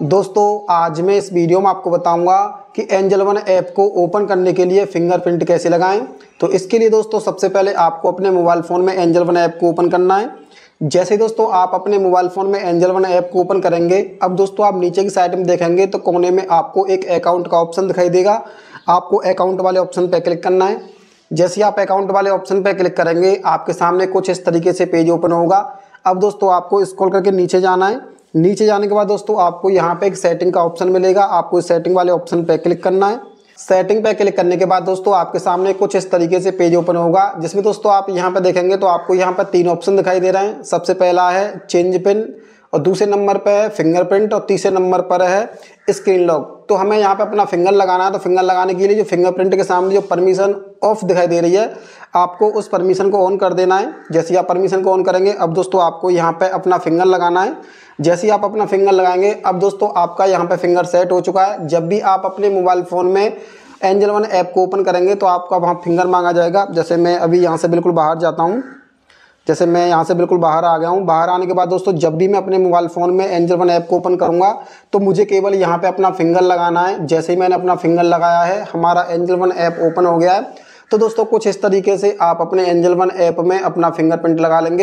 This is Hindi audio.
दोस्तों, आज मैं इस वीडियो में आपको बताऊँगा कि एंजल वन ऐप को ओपन करने के लिए फिंगरप्रिंट कैसे लगाएँ। तो इसके लिए दोस्तों, सबसे पहले आपको अपने मोबाइल फ़ोन में एंजल वन ऐप को ओपन करना है। जैसे दोस्तों, आप अपने मोबाइल फ़ोन में एंजल वन ऐप को ओपन करेंगे, अब दोस्तों, आप नीचे की साइड में देखेंगे तो कोने में आपको एक अकाउंट का ऑप्शन दिखाई देगा। आपको अकाउंट वाले ऑप्शन पर क्लिक करना है। जैसे आप अकाउंट वाले ऑप्शन पर क्लिक करेंगे, आपके सामने कुछ इस तरीके से पेज ओपन होगा। अब दोस्तों, आपको स्क्रॉल करके नीचे जाना है। नीचे जाने के बाद दोस्तों, आपको यहाँ पे एक सेटिंग का ऑप्शन मिलेगा। आपको इस सेटिंग वाले ऑप्शन पे क्लिक करना है। सेटिंग पे क्लिक करने के बाद दोस्तों, आपके सामने कुछ इस तरीके से पेज ओपन होगा, जिसमें दोस्तों आप यहाँ पे देखेंगे तो आपको यहाँ पर तीन ऑप्शन दिखाई दे रहे हैं। सबसे पहला है चेंज पिन और दूसरे नंबर पर है फिंगरप्रिंट और तीसरे नंबर पर है स्क्रीन लॉक तो हमें यहाँ पे अपना फिंगर लगाना है तो फिंगर लगाने के लिए जो फिंगरप्रिंट के सामने जो परमिशन ऑफ़ दिखाई दे रही है, आपको उस परमिशन को ऑन कर देना है। जैसे आप परमिशन को ऑन करेंगे, अब दोस्तों आपको यहाँ पे अपना फिंगर लगाना है। जैसे आप अपना फिंगर लगाएँगे, अब दोस्तों आपका यहाँ पे फिंगर सेट हो चुका है। जब भी आप अपने मोबाइल फ़ोन में एंजल वन ऐप को ओपन करेंगे तो आपका वहाँ फिंगर मांगा जाएगा। जैसे मैं अभी यहाँ से बिल्कुल बाहर जाता हूँ। जैसे मैं यहाँ से बिल्कुल बाहर आ गया हूँ। बाहर आने के बाद दोस्तों, जब भी मैं अपने मोबाइल फ़ोन में एंजल वन ऐप को ओपन करूँगा तो मुझे केवल यहाँ पे अपना फिंगर लगाना है। जैसे ही मैंने अपना फिंगर लगाया है, हमारा एंजल वन ऐप ओपन हो गया है। तो दोस्तों, कुछ इस तरीके से आप अपने एंजल वन ऐप में अपना फिंगरप्रिंट लगा लेंगे।